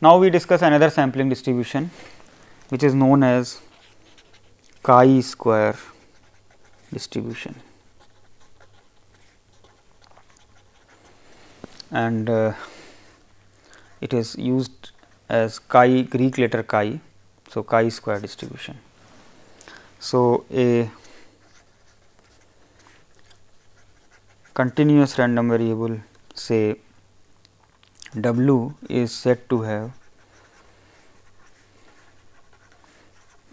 Now, we discuss another sampling distribution which is known as chi square distribution. and uh, it is used as chi Greek letter chi. So, chi square distribution. So, a continuous random variable say w is said to have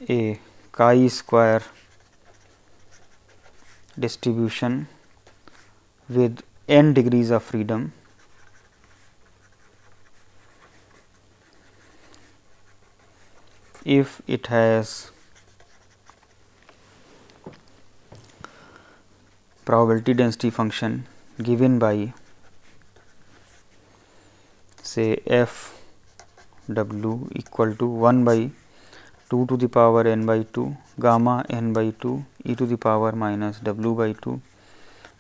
a chi square distribution with n degrees of freedom if it has probability density function given by say f w equal to 1 by 2 to the power n by 2 gamma n by 2 e to the power minus w by 2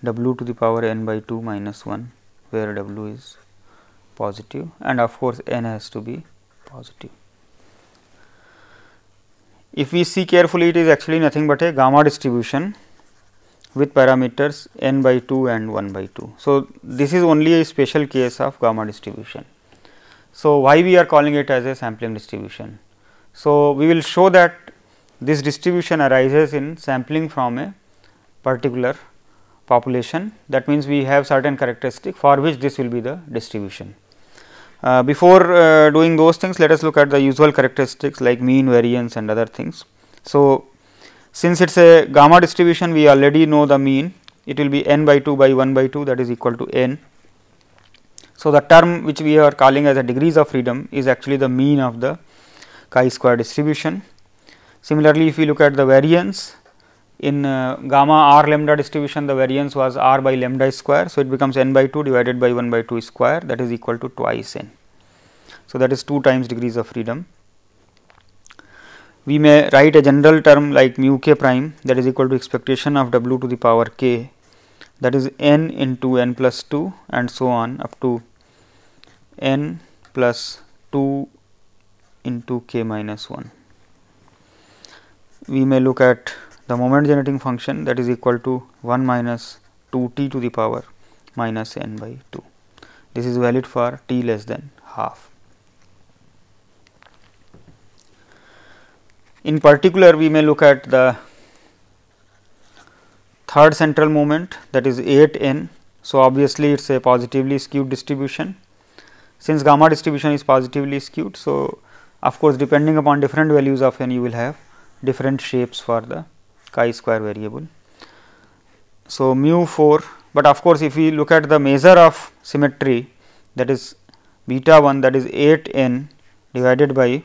w to the power n by 2 minus 1 where w is positive and of course n has to be positive. If we see carefully it is actually nothing but a gamma distribution with parameters n by 2 and 1 by 2. So, this is only a special case of gamma distribution. So, why we are calling it as a sampling distribution? So, we will show that this distribution arises in sampling from a particular population that means, we have certain characteristic for which this will be the distribution. Uh, before uh, doing those things let us look at the usual characteristics like mean variance and other things. So, since it is a gamma distribution we already know the mean it will be n by 2 by 1 by 2 that is equal to n. So, the term which we are calling as a degrees of freedom is actually the mean of the chi square distribution. Similarly, if we look at the variance in uh, gamma r lambda distribution the variance was r by lambda square. So, it becomes n by 2 divided by 1 by 2 square that is equal to twice n. So, that is 2 times degrees of freedom. We may write a general term like mu k prime that is equal to expectation of w to the power k that is n into n plus 2 and so on up to n plus 2 into k minus 1. We may look at the moment generating function that is equal to 1 minus 2 t to the power minus n by 2. This is valid for t less than half. In particular, we may look at the third central moment that is 8 n. So, obviously, it is a positively skewed distribution. Since gamma distribution is positively skewed, so of course, depending upon different values of n you will have different shapes for the chi square variable. So, mu 4, but of course, if we look at the measure of symmetry that is beta 1 that is 8 n divided by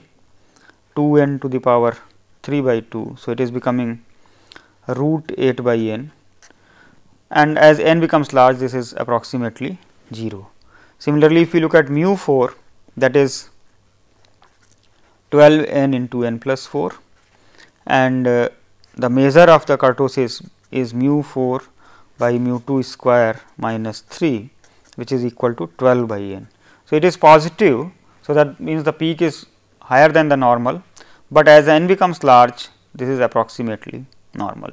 2 n to the power 3 by 2. So, it is becoming root 8 by n and as n becomes large this is approximately 0. Similarly, if we look at mu 4 that is 12 n into n plus 4 and uh, the measure of the kurtosis is mu 4 by mu 2 square minus 3 which is equal to 12 by n. So, it is positive. So, that means the peak is higher than the normal, but as n becomes large this is approximately normal.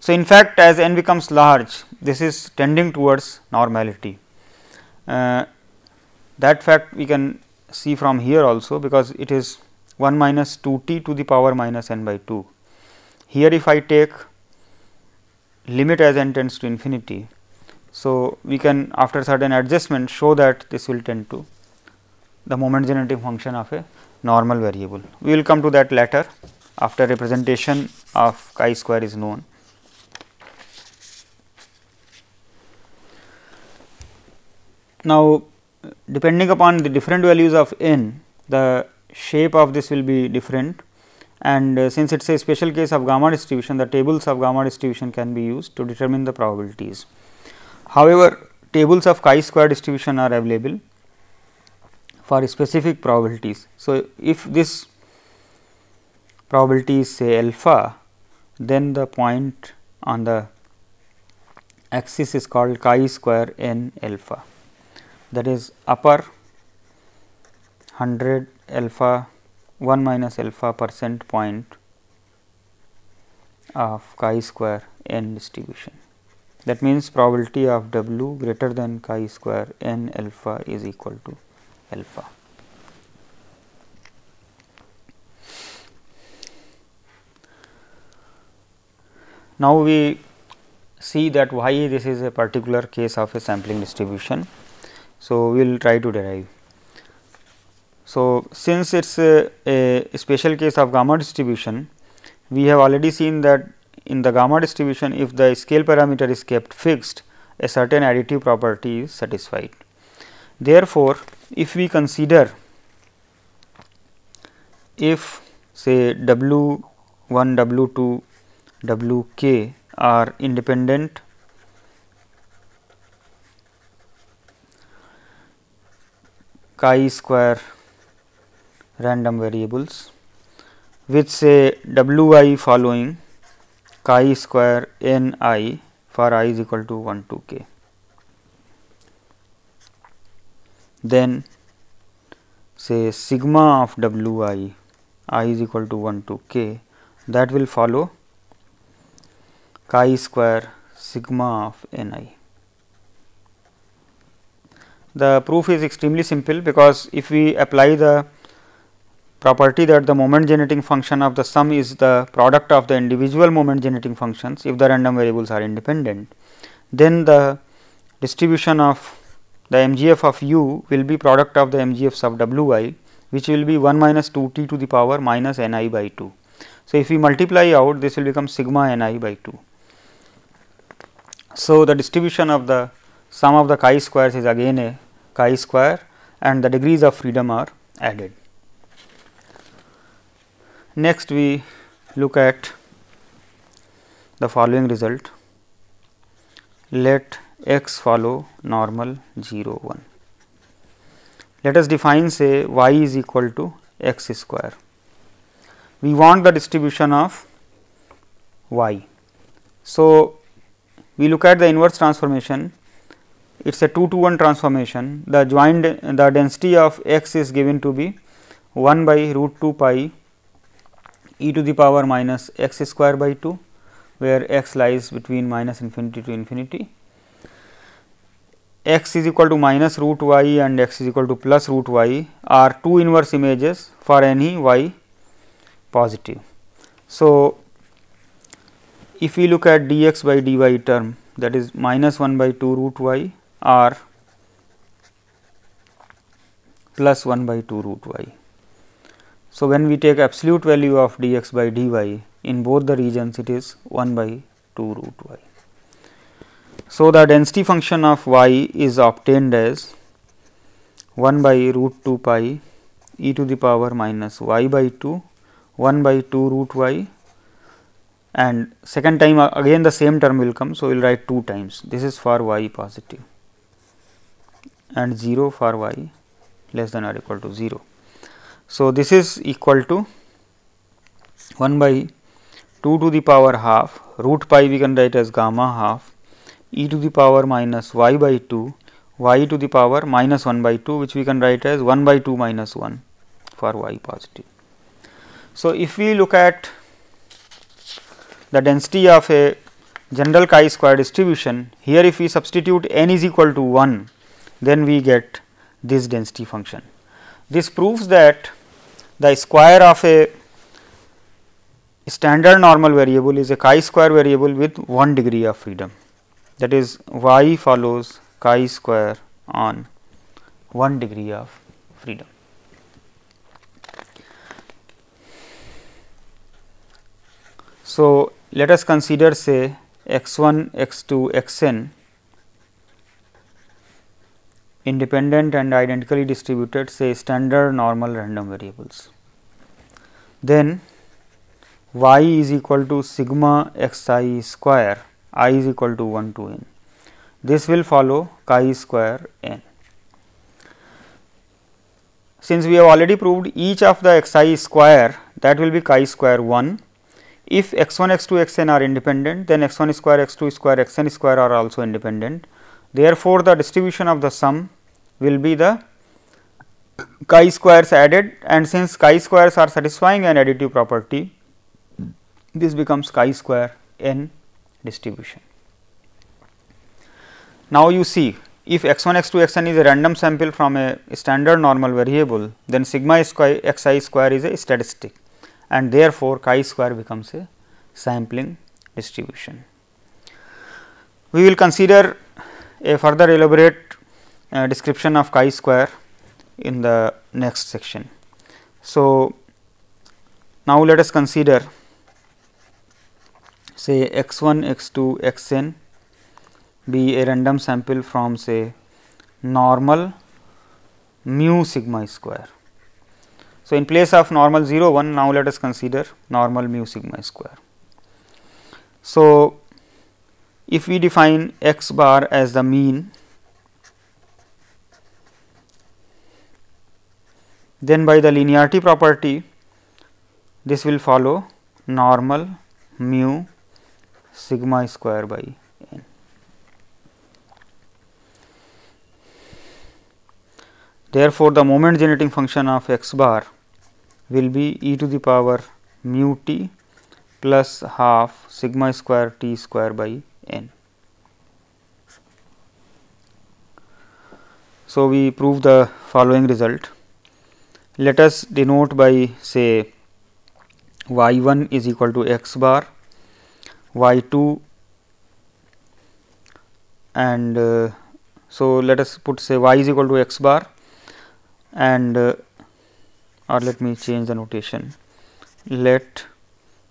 So, in fact, as n becomes large this is tending towards normality. Uh, that fact we can see from here also because it is 1 minus 2 t to the power minus n by 2 here if I take limit as n tends to infinity. So, we can after certain adjustment show that this will tend to the moment generating function of a normal variable. We will come to that later after representation of chi square is known. Now, depending upon the different values of n, the shape of this will be different and uh, since it is a special case of gamma distribution the tables of gamma distribution can be used to determine the probabilities. However, tables of chi square distribution are available for specific probabilities. So, if this probability is say alpha then the point on the axis is called chi square n alpha that is upper 100 alpha 1 minus alpha percent point of chi square n distribution. That means, probability of w greater than chi square n alpha is equal to alpha. Now, we see that why this is a particular case of a sampling distribution. So, we will try to derive. So, since it is a, a special case of gamma distribution, we have already seen that in the gamma distribution if the scale parameter is kept fixed a certain additive property is satisfied. Therefore, if we consider if say W 1 W 2 W k are independent chi square random variables with say W i following chi square n i for i is equal to 1 to k. Then say sigma of w i i is equal to 1 to k that will follow chi square sigma of n i. The proof is extremely simple because if we apply the property that the moment generating function of the sum is the product of the individual moment generating functions if the random variables are independent, then the distribution of the MGF of u will be product of the MGFs of w i which will be 1 minus 2 t to the power minus n i by 2. So, if we multiply out this will become sigma n i by 2. So, the distribution of the sum of the chi squares is again a chi square and the degrees of freedom are added. Next we look at the following result let x follow normal 0 1. Let us define say y is equal to x square. We want the distribution of y. So, we look at the inverse transformation it is a 2 to 1 transformation the joint the density of x is given to be 1 by root 2 pi e to the power minus x square by 2 where x lies between minus infinity to infinity x is equal to minus root y and x is equal to plus root y are two inverse images for any y positive. So, if we look at dx by dy term that is minus 1 by 2 root y or plus 1 by 2 root y. So, when we take absolute value of dx by dy in both the regions it is 1 by 2 root y. So, the density function of y is obtained as 1 by root 2 pi e to the power minus y by 2 1 by 2 root y and second time again the same term will come. So, we will write 2 times this is for y positive and 0 for y less than or equal to 0. So, this is equal to 1 by 2 to the power half root pi we can write as gamma half e to the power minus y by 2 y to the power minus 1 by 2 which we can write as 1 by 2 minus 1 for y positive. So, if we look at the density of a general chi square distribution here if we substitute n is equal to 1 then we get this density function. This proves that the square of a standard normal variable is a chi square variable with one degree of freedom that is y follows chi square on one degree of freedom. So, let us consider say x 1 x 2 x n independent and identically distributed say standard normal random variables. Then y is equal to sigma x i square i is equal to 1 to n. This will follow chi square n. Since we have already proved each of the x i square that will be chi square 1. If x 1 x 2 x n are independent then x 1 square x 2 square x n square are also independent Therefore, the distribution of the sum will be the chi squares added and since chi squares are satisfying an additive property, this becomes chi square n distribution. Now, you see if x 1 x 2 x n is a random sample from a standard normal variable, then sigma square x i square is a statistic and therefore, chi square becomes a sampling distribution. We will consider a further elaborate uh, description of chi square in the next section. So, now let us consider say x 1 x 2 x n be a random sample from say normal mu sigma square. So, in place of normal 0 1 now let us consider normal mu sigma square. So, if we define x bar as the mean then by the linearity property this will follow normal mu sigma square by n. Therefore, the moment generating function of x bar will be e to the power mu t plus half sigma square t square by n. So, we prove the following result. Let us denote by say y 1 is equal to x bar, y 2 and uh, so let us put say y is equal to x bar and uh, or let me change the notation let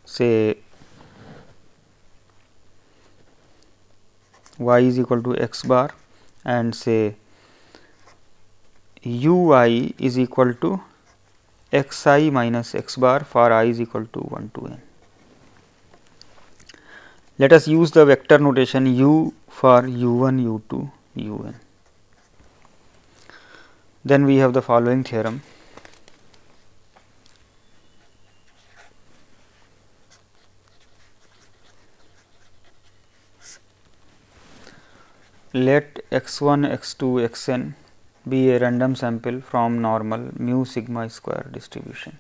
say y is equal to x bar and say u i is equal to x i minus x bar for i is equal to 1 to n. Let us use the vector notation u for u 1 u 2 u n. Then we have the following theorem. Let x 1 x 2 x n be a random sample from normal mu sigma square distribution.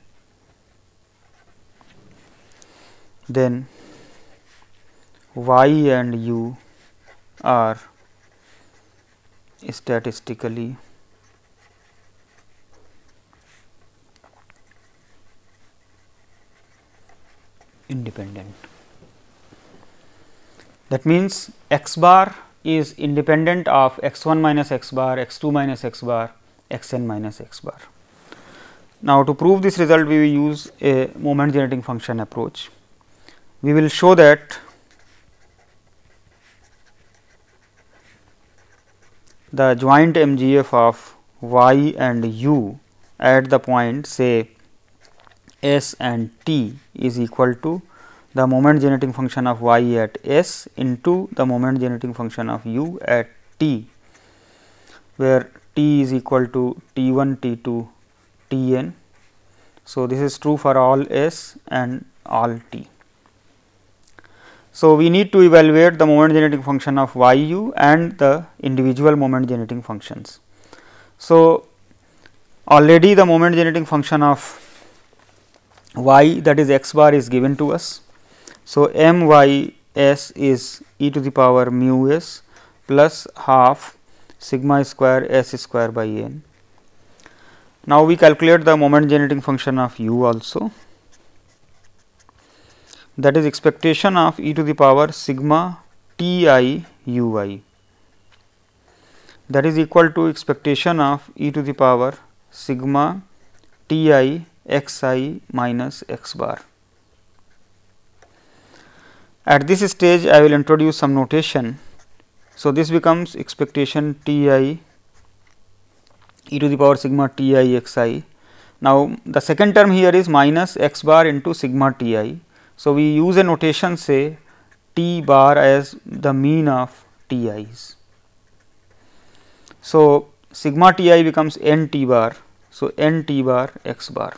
Then y and u are statistically independent. That means, x bar is independent of x 1 minus x bar, x 2 minus x bar, x n minus x bar. Now, to prove this result we will use a moment generating function approach. We will show that the joint MGF of y and u at the point say s and t is equal to the moment generating function of y at s into the moment generating function of u at t, where t is equal to t 1 t 2 t n. So, this is true for all s and all t. So, we need to evaluate the moment generating function of y u and the individual moment generating functions. So, already the moment generating function of y that is x bar is given to us so, m y s is e to the power mu s plus half sigma square s square by n. Now, we calculate the moment generating function of u also that is expectation of e to the power sigma t i u i that is equal to expectation of e to the power sigma t i x i minus x bar. At this stage I will introduce some notation. So, this becomes expectation T i e to the power sigma T i x i. Now, the second term here is minus x bar into sigma T i. So, we use a notation say T bar as the mean of T i's. So, sigma T i becomes n T bar. So, n T bar x bar.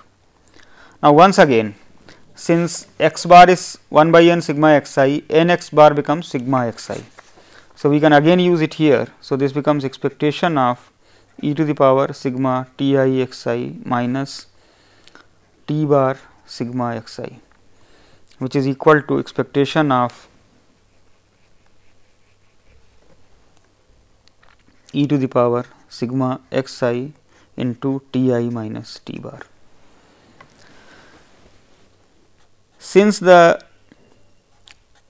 Now, once again since x bar is 1 by n sigma x i, n x bar becomes sigma x i. So, we can again use it here. So, this becomes expectation of e to the power sigma t i x i minus t bar sigma x i which is equal to expectation of e to the power sigma x i into t i minus t bar. Since the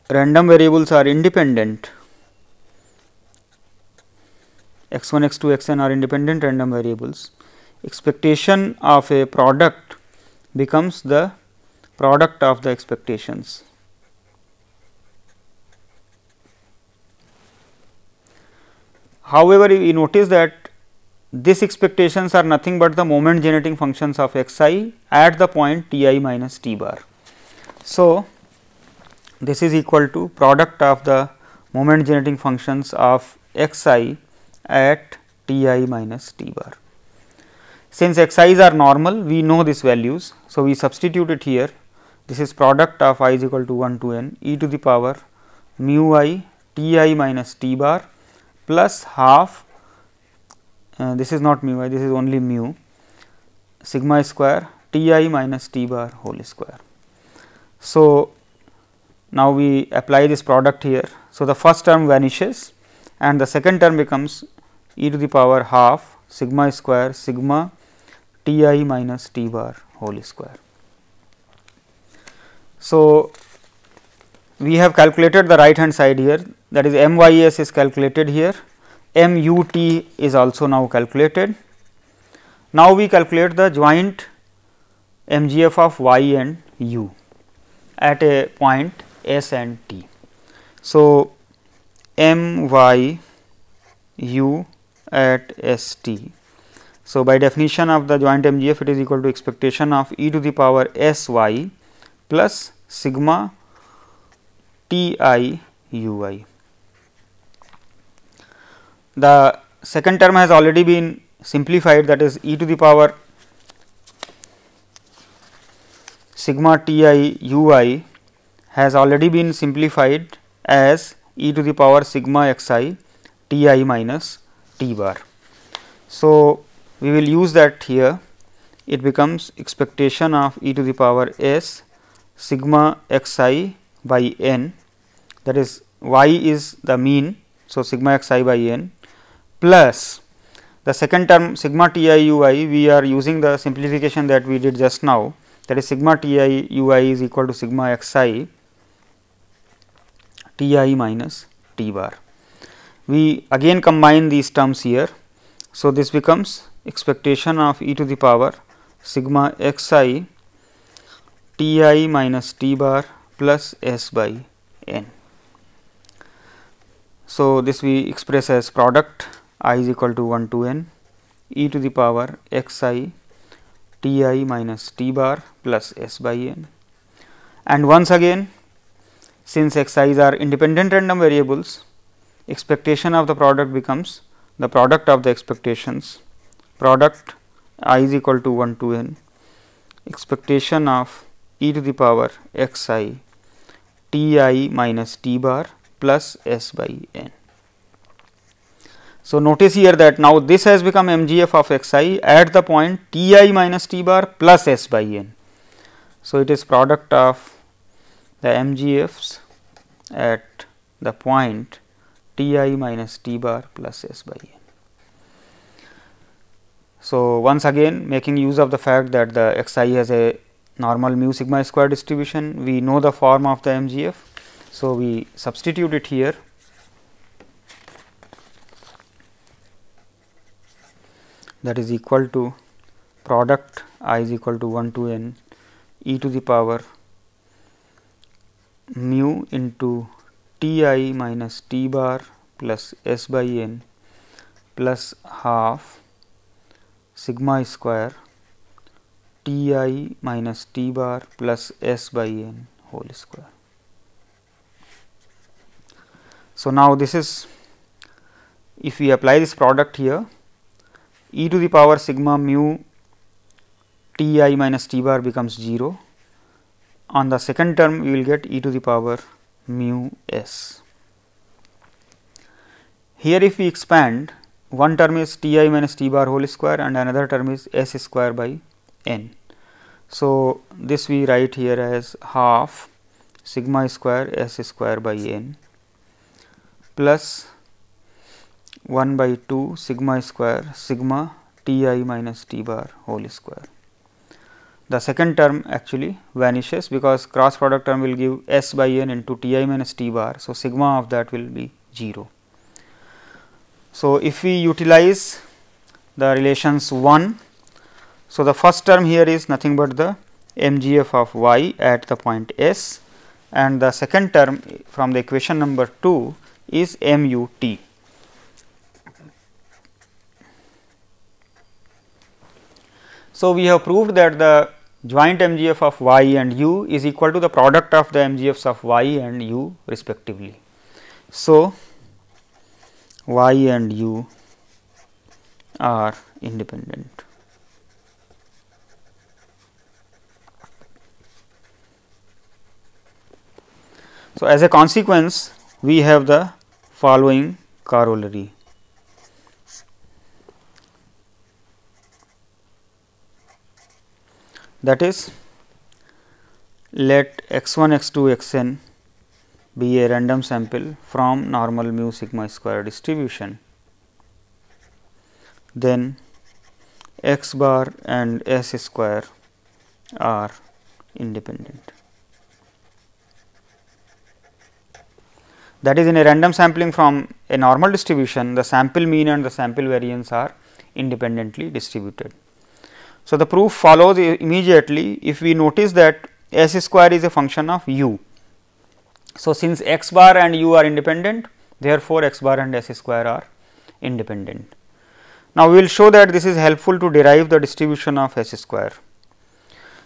random variables are independent, x 1, x 2, x n are independent random variables, expectation of a product becomes the product of the expectations. However, we notice that these expectations are nothing but the moment generating functions of x i at the point t i minus t bar. So, this is equal to product of the moment generating functions of x i at t i minus t bar. Since x i's are normal, we know these values. So, we substitute it here. This is product of i is equal to 1 to n e to the power mu i t i minus t bar plus half uh, this is not mu i this is only mu sigma square t i minus t bar whole square. So, now we apply this product here. So, the first term vanishes and the second term becomes e to the power half sigma square sigma t i minus t bar whole square. So, we have calculated the right hand side here that is m y s is calculated here m u t is also now calculated. Now, we calculate the joint m g f of y and u at a point s and t. So, m y u at s t. So, by definition of the joint m g f it is equal to expectation of e to the power s y plus sigma t i u i. The second term has already been simplified that is e to the power sigma t i u i has already been simplified as e to the power sigma x i t i minus t bar. So, we will use that here it becomes expectation of e to the power s sigma x i by n that is y is the mean. So, sigma x i by n plus the second term sigma t i u i we are using the simplification that we did just now that is sigma t i u i is equal to sigma x i t i minus t bar. We again combine these terms here. So, this becomes expectation of e to the power sigma x i t i minus t bar plus s by n. So, this we express as product i is equal to 1 to n e to the power x i t i minus t bar plus s by n. And once again since x i's are independent random variables expectation of the product becomes the product of the expectations product i is equal to 1 to n expectation of e to the power x i t i minus t bar plus s by n. So, notice here that now this has become mgf of x i at the point t i minus t bar plus s by n. So, it is product of the mgfs at the point t i minus t bar plus s by n. So, once again making use of the fact that the x i has a normal mu sigma square distribution, we know the form of the mgf. So, we substitute it here that is equal to product i is equal to 1 to n e to the power mu into t i minus t bar plus s by n plus half sigma square t i minus t bar plus s by n whole square. So, now this is if we apply this product here e to the power sigma mu t i minus t bar becomes 0. On the second term, we will get e to the power mu s. Here if we expand one term is T i minus T bar whole square and another term is S square by n. So, this we write here as half sigma square S square by n plus 1 by 2 sigma square sigma T i minus T bar whole square. The second term actually vanishes because cross product term will give S by n into T i minus T bar. So, sigma of that will be 0. So, if we utilize the relations 1, so the first term here is nothing but the mgf of y at the point S and the second term from the equation number 2 is mu t. So, we have proved that the joint mgf of y and u is equal to the product of the mgfs of y and u respectively. So, y and u are independent. So, as a consequence we have the following corollary. That is let x 1 x 2 x n be a random sample from normal mu sigma square distribution, then x bar and s square are independent. That is in a random sampling from a normal distribution, the sample mean and the sample variance are independently distributed. So, the proof follows immediately if we notice that s square is a function of u so, since x bar and u are independent therefore, x bar and s square are independent. Now, we will show that this is helpful to derive the distribution of s square.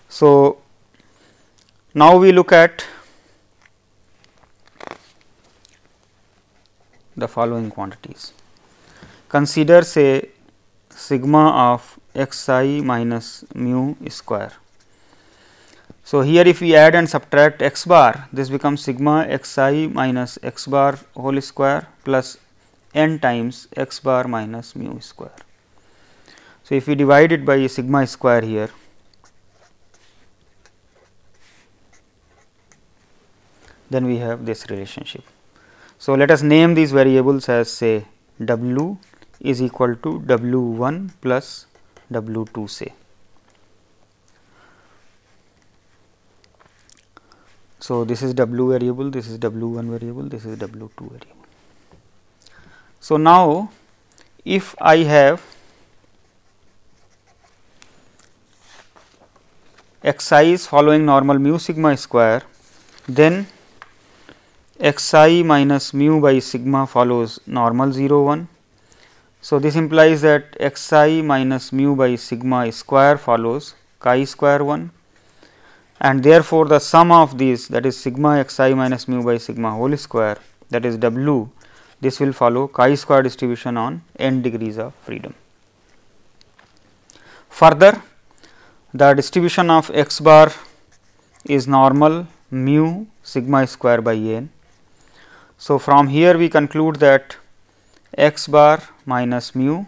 So, now we look at the following quantities. Consider say sigma of x i minus mu square so, here if we add and subtract x bar this becomes sigma x i minus x bar whole square plus n times x bar minus mu square. So, if we divide it by sigma square here then we have this relationship. So, let us name these variables as say w is equal to w 1 plus w 2 say. So, this is w variable, this is w 1 variable, this is w 2 variable. So, now if I have x i is following normal mu sigma square, then x i minus mu by sigma follows normal 0 1. So, this implies that x i minus mu by sigma square follows chi square 1 and therefore, the sum of these that is sigma x i minus mu by sigma whole square that is w this will follow chi square distribution on n degrees of freedom. Further the distribution of x bar is normal mu sigma square by n. So, from here we conclude that x bar minus mu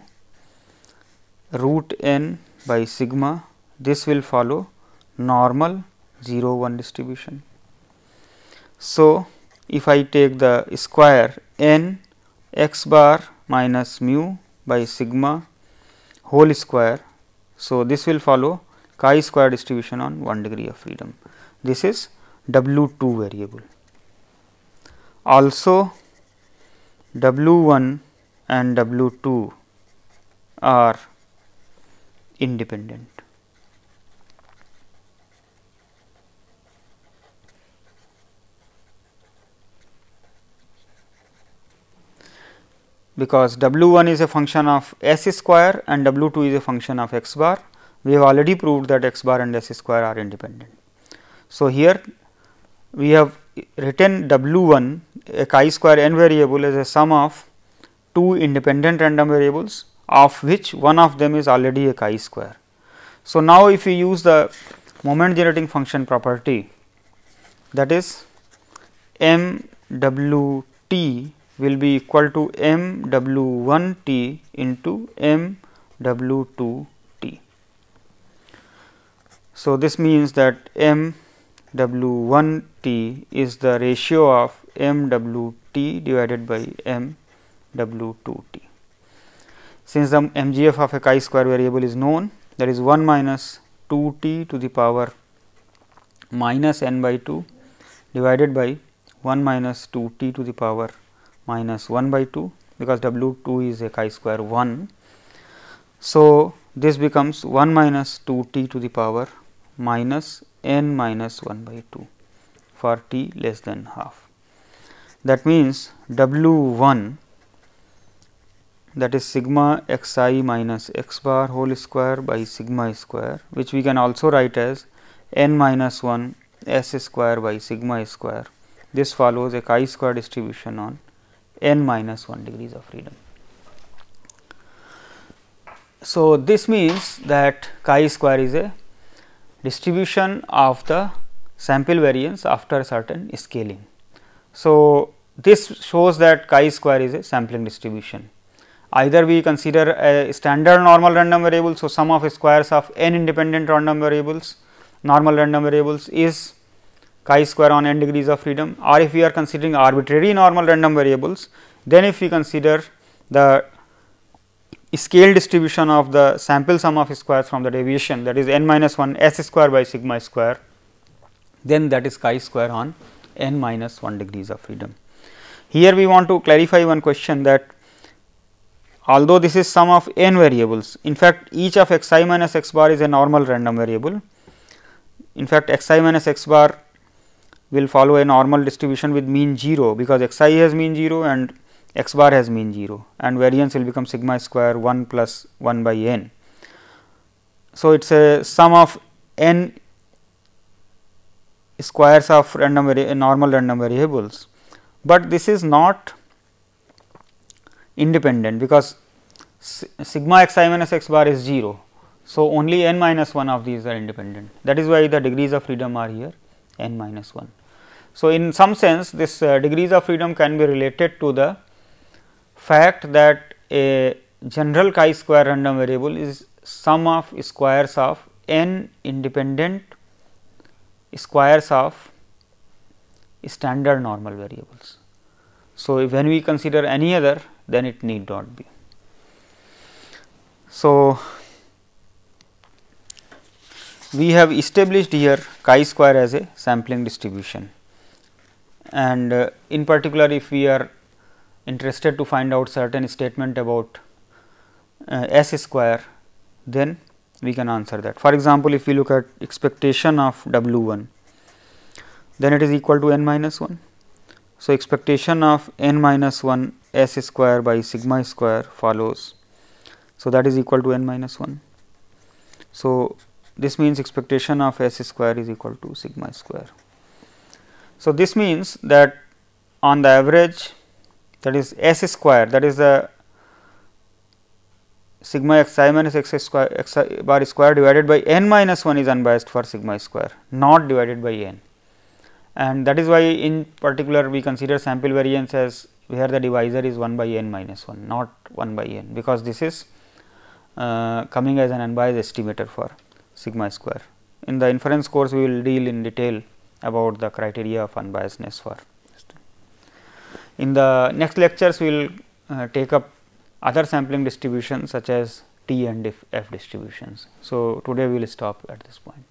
root n by sigma this will follow normal 0 1 distribution. So, if I take the square n x bar minus mu by sigma whole square. So, this will follow chi square distribution on 1 degree of freedom. This is W 2 variable. Also, W 1 and W 2 are independent. because W 1 is a function of s square and W 2 is a function of x bar. We have already proved that x bar and s square are independent. So, here we have written W 1 a chi square n variable as a sum of two independent random variables of which one of them is already a chi square. So, now if we use the moment generating function property that is m w t will be equal to m w 1 t into m w 2 t. So, this means that m w 1 t is the ratio of m w t divided by m w 2 t. Since the mgf of a chi square variable is known that is 1 minus 2 t to the power minus n by 2 divided by 1 minus 2 t to the power minus 1 by 2 because W 2 is a chi square 1. So, this becomes 1 minus 2 t to the power minus n minus 1 by 2 for t less than half. That means, W 1 that is sigma x i minus x bar whole square by sigma square which we can also write as n minus 1 s square by sigma square. This follows a chi square distribution on n minus 1 degrees of freedom. So, this means that chi square is a distribution of the sample variance after certain scaling. So, this shows that chi square is a sampling distribution. Either we consider a standard normal random variable. So, sum of squares of n independent random variables normal random variables is chi square on n degrees of freedom or if we are considering arbitrary normal random variables, then if we consider the scale distribution of the sample sum of squares from the deviation that is n minus 1 s square by sigma square, then that is chi square on n minus 1 degrees of freedom. Here we want to clarify one question that although this is sum of n variables, in fact, each of x i minus x bar is a normal random variable. In fact, x i minus x bar will follow a normal distribution with mean 0 because x i has mean 0 and x bar has mean 0 and variance will become sigma square 1 plus 1 by n. So, it is a sum of n squares of random normal random variables, but this is not independent because sigma x i minus x bar is 0. So, only n minus 1 of these are independent that is why the degrees of freedom are here n minus 1. So, in some sense this uh, degrees of freedom can be related to the fact that a general chi square random variable is sum of squares of n independent squares of standard normal variables. So, when we consider any other then it need not be. So, we have established here chi square as a sampling distribution and uh, in particular if we are interested to find out certain statement about uh, s square then we can answer that. For example, if we look at expectation of W 1 then it is equal to n minus 1. So, expectation of n minus 1 s square by sigma square follows. So, that is equal to n minus 1. So, this means expectation of s square is equal to sigma square. So, this means that on the average that is s square that is the sigma x i minus x square x bar square divided by n minus 1 is unbiased for sigma square not divided by n and that is why in particular we consider sample variance as where the divisor is 1 by n minus 1 not 1 by n because this is uh, coming as an unbiased estimator for sigma square. In the inference course we will deal in detail about the criteria of unbiasedness for. In the next lectures, we will uh, take up other sampling distributions such as T and F, F distributions. So, today we will stop at this point.